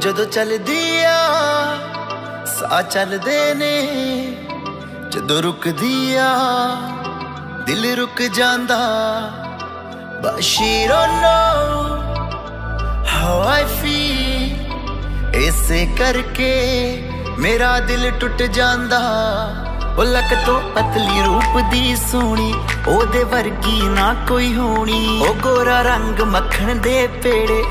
ਜਦੋਂ ਚੱਲਦੀ ਆ ਸਾਹ ਚੱਲਦੇ ਨੇ। ਜਦੋਂ ਰੁਕਦੀ ਆ, ਦਿਲ ਰੁਕ ਜਾਂਦਾ। but she don't know how ਇਸੇ ਕਰਕੇ ਮੇਰਾ ਦਿਲ ਟੁੱਟ ਜਾਂਦਾ। ਉਹ ਲੱਕ ਤੋਂ ਪਤਲੀ ਰੂਪ ਦੀ ਸੋਹਣੀ, ਉਹਦੇ ਵਰਗੀ ਨਾ ਕੋਈ ਹੋਣੀ। ਉਹ ਗੋਰਾ ਰੰਗ ਮੱਖਣ ਦੇ ਪੇੜੇ